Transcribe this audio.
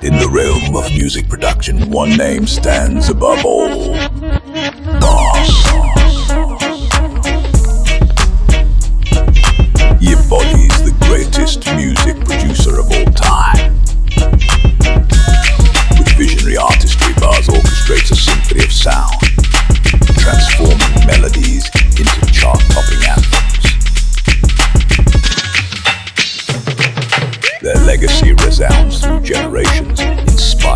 In the realm of music production, one name stands above all. Barz. He embodies the greatest music producer of all time. With visionary artistry, Barz orchestrates a symphony of sound, legacy resounds through generations, inspiring.